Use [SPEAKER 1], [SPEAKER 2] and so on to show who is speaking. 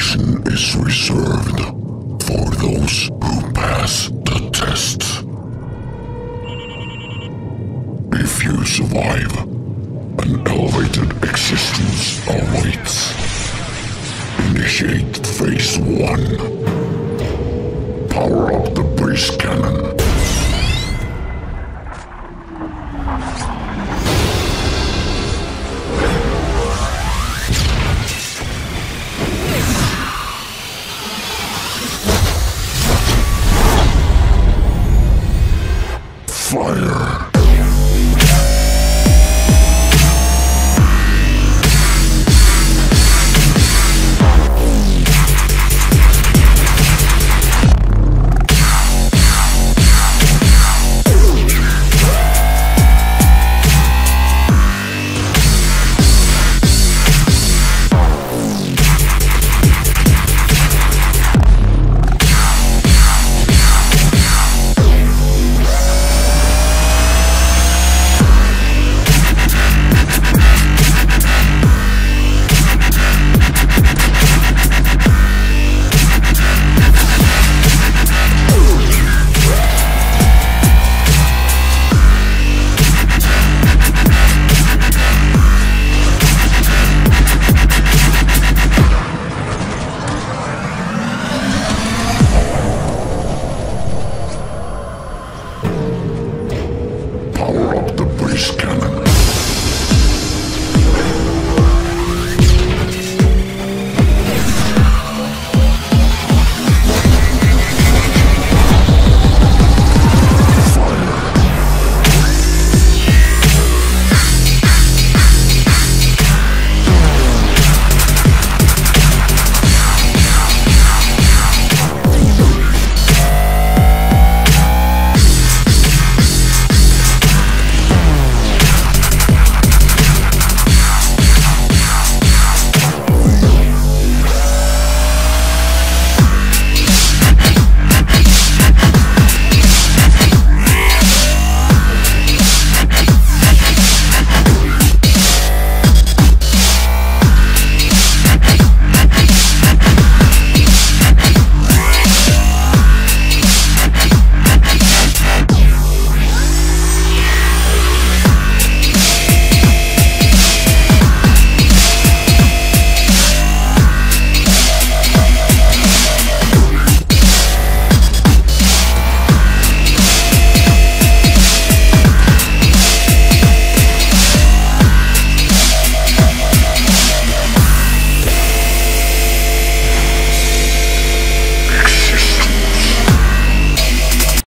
[SPEAKER 1] is reserved for those who pass the test. If you survive, an elevated existence awaits. Initiate Phase 1. Power up the breeze cannon. fire.